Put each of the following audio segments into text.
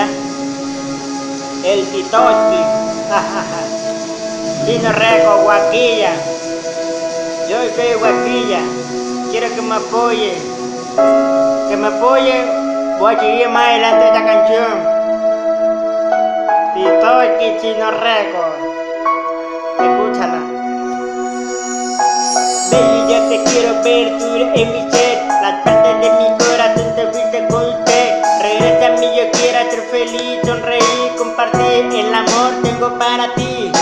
el Titochi, Chino Reco, Guaquilla. Yo soy Guaquilla, quiero que me apoye, que me apoye, voy a seguir más adelante esta canción. Titochi, Chino Reco, escúchala. Baby, yo te quiero ver, tú eres mi feliz, sonreír, compartir el amor tengo para ti.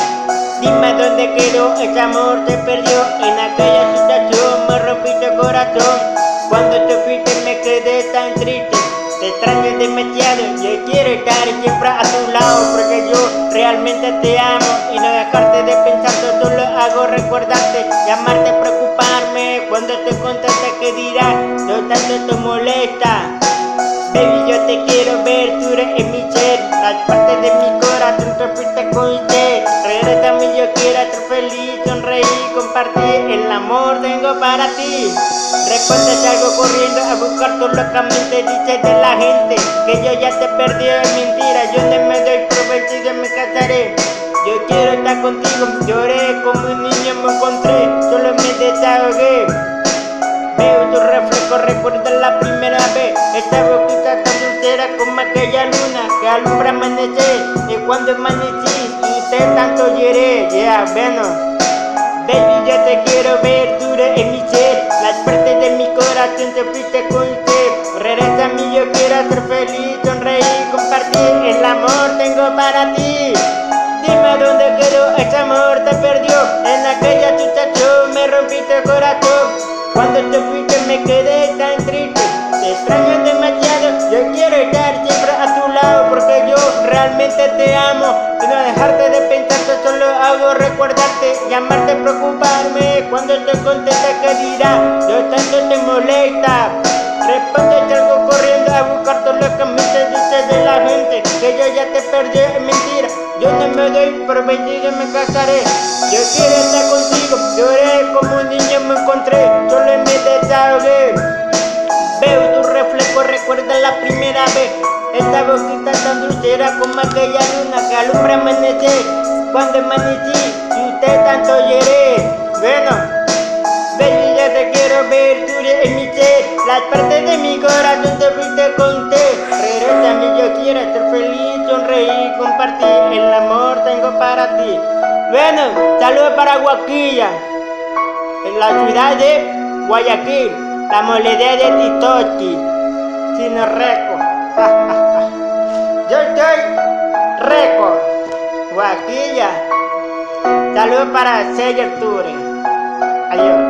Dime dónde quedó ese amor, te perdió en aquella situación, me rompiste el corazón. Cuando te fuiste me quedé tan triste, te extraño demasiado, yo quiero estar siempre a tu lado porque yo realmente te amo y no dejarte de pensar, solo hago recordarte, llamarte, preocuparme cuando te conteste que dirás, no tanto te molesta. Baby, yo te quiero ver, tú en mi ser, las partes de mi corazón te fuiste con mí, yo quiero ser feliz, sonreír, compartir el amor tengo para ti. Responde, salgo corriendo a buscar todo locamente, dice de la gente que yo ya te perdí, es mentira, yo no me doy prometido, me casaré. Yo quiero estar contigo, lloré como un niño me encontré, solo me desahogué. Veo tu reflejo, recuerda aquella luna Que alumbra amanecer Y cuando amanecí y te tanto lloré Yeah, bueno. Baby, yo te quiero ver, eres en mi ser Las partes de mi corazón te fuiste con usted Regresa a mí, yo quiero ser feliz Sonreír, compartir el amor tengo para ti. Dime dónde quedó ese amor, te amo y no dejarte de pensar, solo hago recordarte, llamarte, preocuparme, cuando te conteste que dirá, yo tanto te molesta. Responde salgo corriendo a buscar todo lo que me dice de la gente Que yo ya te perdí, es mentira Yo no me doy prometido, me casaré. Yo quiero la primera vez. Esta boquita tan dulcera como aquella luna Que alumbra amanecer. Cuando amanecí y usted tanto lloré. Bueno Baby, ya te quiero ver, tú en mi ser. Las partes de mi corazón te fuiste con usted Regresa a mí, yo quiero ser feliz, sonreír, compartir El amor tengo para ti. Bueno, saludos para Guaquilla En la ciudad de Guayaquil La moneda de Titochi Chino Reco Yo soy Reco Guaquilla Saludos para Seller Ture Adiós